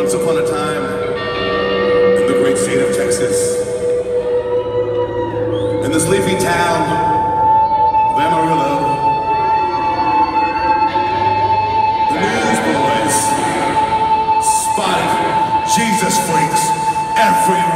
Once upon a time, in the great state of Texas, in this leafy town of Amarillo, the newsboys spotted Jesus freaks everywhere.